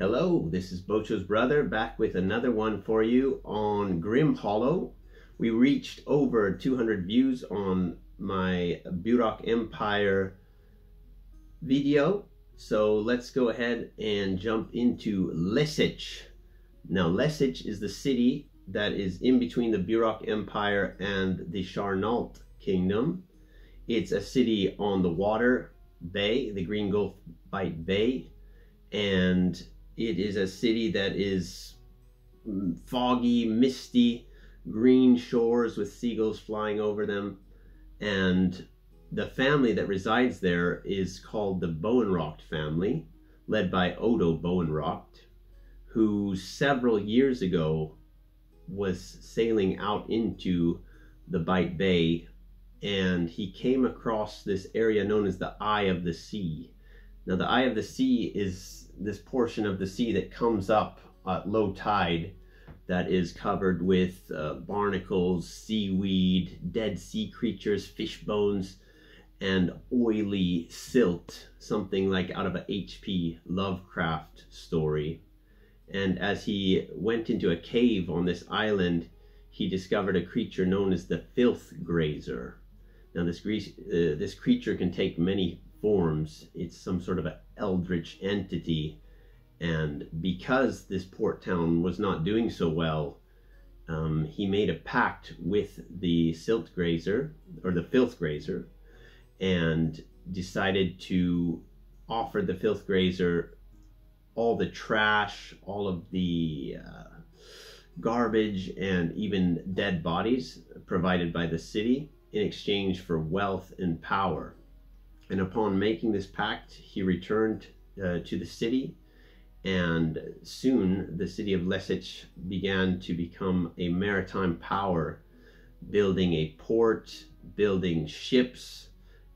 Hello, this is Bocho's brother back with another one for you on Grim Hollow. We reached over 200 views on my Burach Empire video. So let's go ahead and jump into Liesech. Now Liesech is the city that is in between the Burach Empire and the Charneault Kingdom. It's a city on the water bay, the Green Gulf Bight Bay, and it is a city that is foggy, misty, green shores with seagulls flying over them. And the family that resides there is called the Bowenrocht family, led by Odo Bowenrocht, who several years ago was sailing out into the Bight Bay and he came across this area known as the Eye of the Sea. Now, the Eye of the Sea is this portion of the sea that comes up at low tide that is covered with uh, barnacles, seaweed, dead sea creatures, fish bones, and oily silt, something like out of a H.P. Lovecraft story. And as he went into a cave on this island, he discovered a creature known as the filth grazer. Now, this, uh, this creature can take many forms. It's some sort of an eldritch entity. And because this port town was not doing so well, um, he made a pact with the silt grazer or the filth grazer and decided to offer the filth grazer all the trash, all of the uh, garbage, and even dead bodies provided by the city in exchange for wealth and power. And upon making this pact, he returned uh, to the city, and soon the city of Liesech began to become a maritime power, building a port, building ships,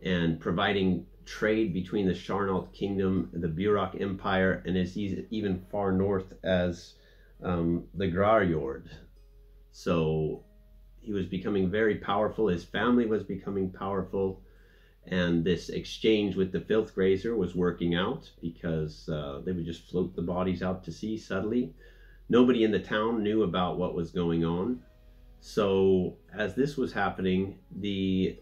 and providing trade between the Charneault Kingdom, the Burach Empire, and as even far north as um, the Grarjord. So he was becoming very powerful. His family was becoming powerful and this exchange with the filth grazer was working out because uh, they would just float the bodies out to sea subtly. Nobody in the town knew about what was going on. So as this was happening, the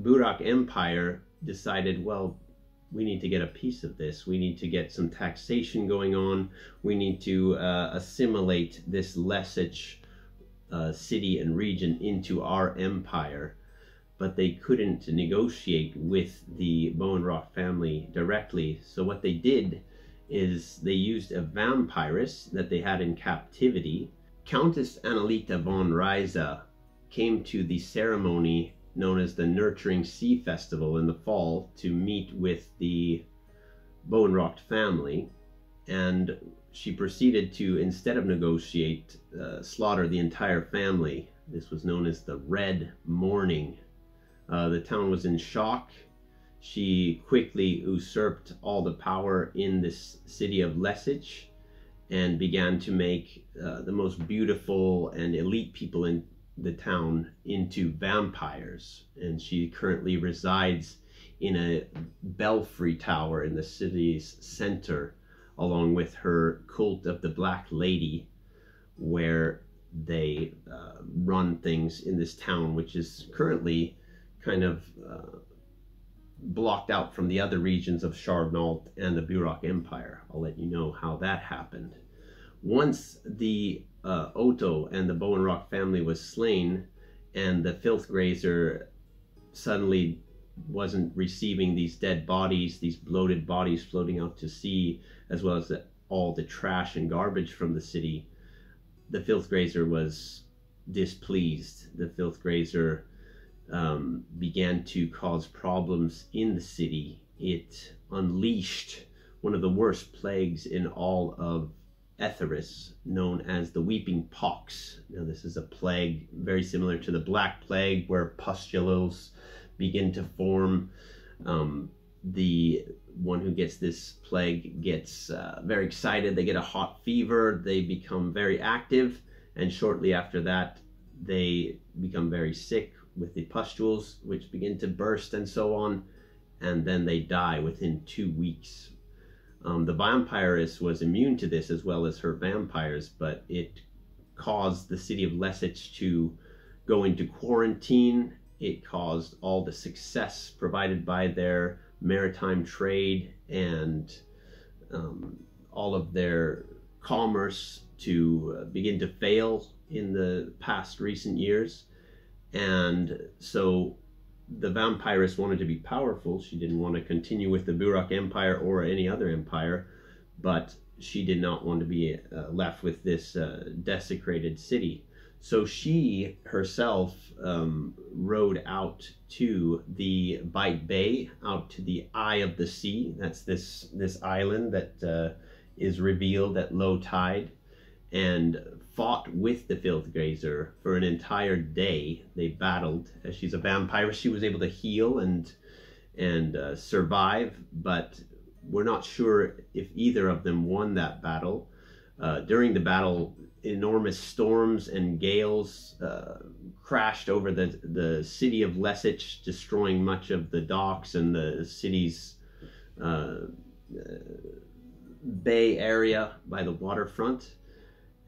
Burach Empire decided, well, we need to get a piece of this. We need to get some taxation going on. We need to uh, assimilate this Liesech uh, city and region into our empire but they couldn't negotiate with the Bowenrocht family directly. So what they did is they used a vampiress that they had in captivity. Countess Annalita von Ryza came to the ceremony known as the Nurturing Sea Festival in the fall to meet with the Bowenrocht family. And she proceeded to, instead of negotiate, uh, slaughter the entire family. This was known as the Red Morning uh, the town was in shock. She quickly usurped all the power in this city of Liesech and began to make uh, the most beautiful and elite people in the town into vampires. And she currently resides in a belfry tower in the city's center, along with her cult of the Black Lady, where they uh, run things in this town, which is currently kind of uh, blocked out from the other regions of Charneault and the Burach Empire. I'll let you know how that happened. Once the uh, Odo and the Bowenrocht family was slain, and the filth grazer suddenly wasn't receiving these dead bodies, these bloated bodies floating out to sea, as well as the, all the trash and garbage from the city, the filth grazer was displeased. The filth grazer um, began to cause problems in the city. It unleashed one of the worst plagues in all of Etharis, known as the Weeping Pox. Now, this is a plague very similar to the Black Plague, where pustules begin to form. Um, the one who gets this plague gets uh, very excited. They get a hot fever. They become very active, and shortly after that, they become very sick with the pustules, which begin to burst and so on, and then they die within two weeks. Um, the vampiress was immune to this as well as her vampires, but it caused the city of Liesech to go into quarantine. It caused all the success provided by their maritime trade and um, all of their commerce to uh, begin to fail in the past recent years. And so the vampiress wanted to be powerful. She didn't want to continue with the Burach Empire or any other empire, but she did not want to be uh, left with this uh, desecrated city. So she herself um, rode out to the Bight Bay, out to the eye of the sea. That's this this island that uh, is revealed at low tide, and fought with the filth grazer for an entire day. They battled. As she's a vampire, she was able to heal and and uh, survive, but we're not sure if either of them won that battle. Uh, during the battle, enormous storms and gales uh, crashed over the, the city of Liesech, destroying much of the docks and the city's uh, bay area by the waterfront.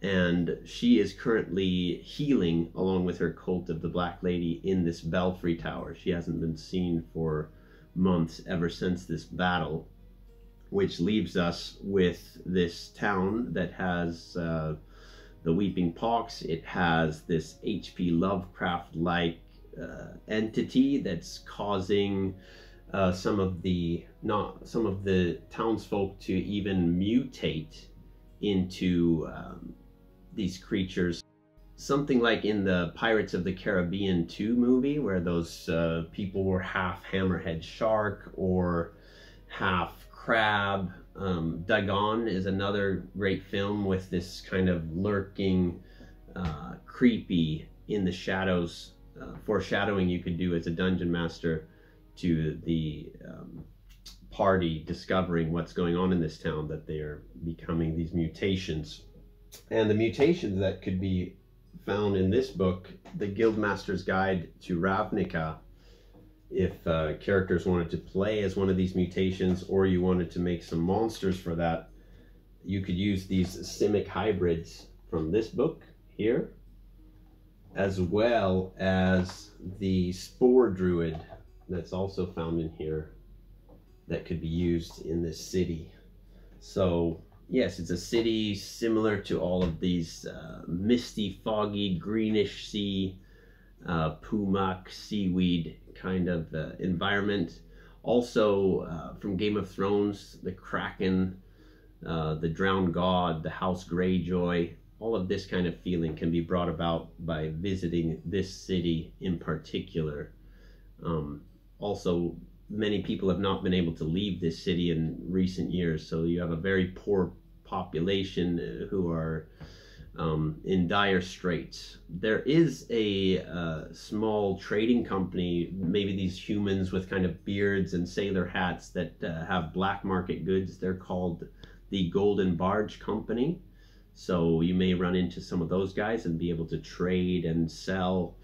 And she is currently healing along with her cult of the Black Lady in this belfry tower. She hasn't been seen for months ever since this battle, which leaves us with this town that has uh, the Weeping Pox. It has this H.P. Lovecraft like uh, entity that's causing uh, some of the not some of the townsfolk to even mutate into um, these creatures. Something like in the Pirates of the Caribbean 2 movie, where those uh, people were half hammerhead shark or half crab um, Dagon is another great film with this kind of lurking, uh, creepy in the shadows uh, foreshadowing you could do as a dungeon master to the um, party discovering what's going on in this town that they are becoming these mutations. And the mutations that could be found in this book, The Guildmaster's Guide to Ravnica, if uh, characters wanted to play as one of these mutations or you wanted to make some monsters for that, you could use these Simic hybrids from this book here, as well as the Spore Druid that's also found in here that could be used in this city. So yes, it's a city similar to all of these uh, misty, foggy, greenish sea, uh, seaweed kind of uh, environment. Also, uh, from Game of Thrones, the Kraken, uh, the Drowned God, the House Greyjoy, all of this kind of feeling can be brought about by visiting this city in particular. Um, also, many people have not been able to leave this city in recent years, so you have a very poor population uh, who are um, in dire straits. There is a uh, small trading company, maybe these humans with kind of beards and sailor hats that uh, have black market goods. They're called the Golden Barge Company. So you may run into some of those guys and be able to trade and sell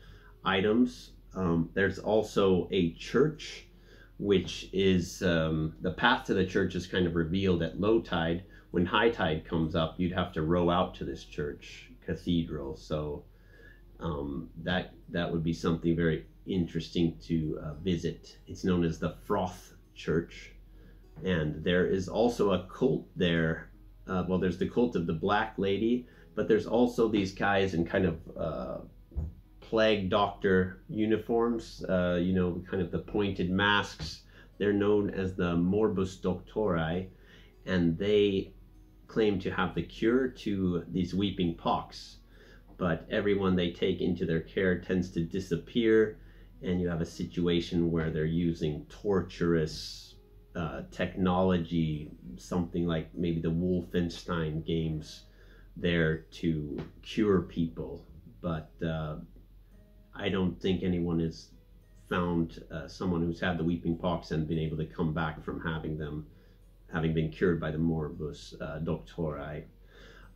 items. Um, there's also a church, which is um, the path to the church is kind of revealed at low tide when high tide comes up, you'd have to row out to this church cathedral. So um, that that would be something very interesting to uh, visit. It's known as the Froth Church, and there is also a cult there. Uh, well, there's the cult of the Black Lady, but there's also these guys in kind of uh, plague doctor uniforms. Uh, you know, kind of the pointed masks. They're known as the Morbus Doctori, and they claim to have the cure to these weeping pox, but everyone they take into their care tends to disappear, and you have a situation where they're using torturous uh, technology, something like maybe the Wolfenstein games, there to cure people. But uh, I don't think anyone has found uh, someone who's had the weeping pox and been able to come back from having them having been cured by the morbus uh, doctori.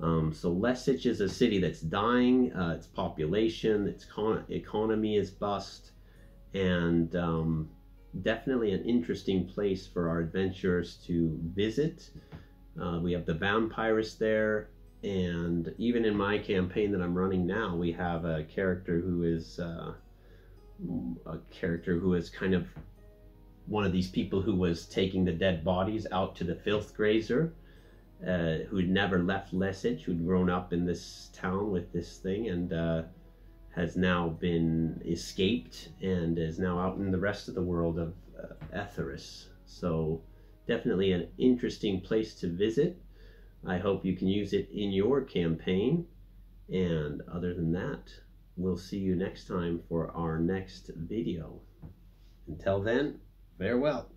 Um, so Liesech is a city that's dying. Uh, its population, its con- economy is bust, and um, definitely an interesting place for our adventurers to visit. Uh, we have the vampires there, and even in my campaign that I'm running now, we have a character who is uh, a character who is kind of one of these people who was taking the dead bodies out to the filth grazer, uh, who'd never left Liesech, who'd grown up in this town with this thing, and uh, has now been escaped and is now out in the rest of the world of uh, Etharis. So definitely an interesting place to visit. I hope you can use it in your campaign. And other than that, we'll see you next time for our next video. Until then, farewell.